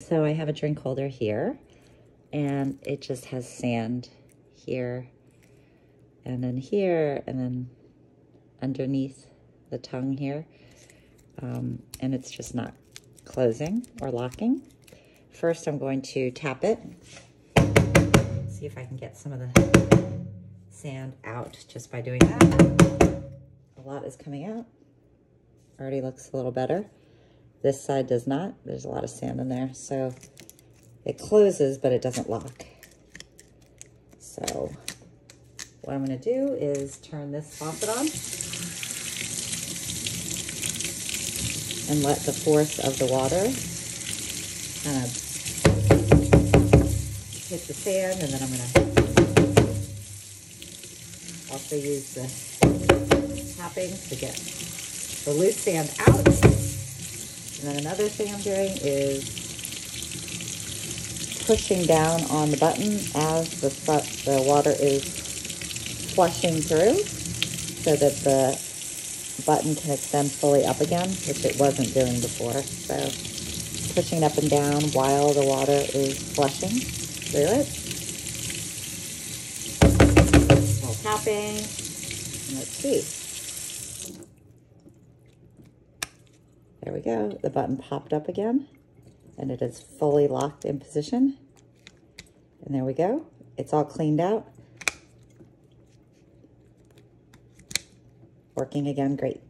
So I have a drink holder here and it just has sand here and then here and then underneath the tongue here. Um, and it's just not closing or locking. First I'm going to tap it. See if I can get some of the sand out just by doing that. A lot is coming out. Already looks a little better. This side does not. There's a lot of sand in there. So it closes, but it doesn't lock. So what I'm going to do is turn this faucet on and let the force of the water kind of hit the sand. And then I'm going to also use the tapping to get the loose sand out. Then another thing I'm doing is pushing down on the button as the, the water is flushing through so that the button can extend fully up again, which it wasn't doing before. So pushing it up and down while the water is flushing through it. Tapping. let's see. There we go. The button popped up again and it is fully locked in position. And there we go. It's all cleaned out. Working again, great.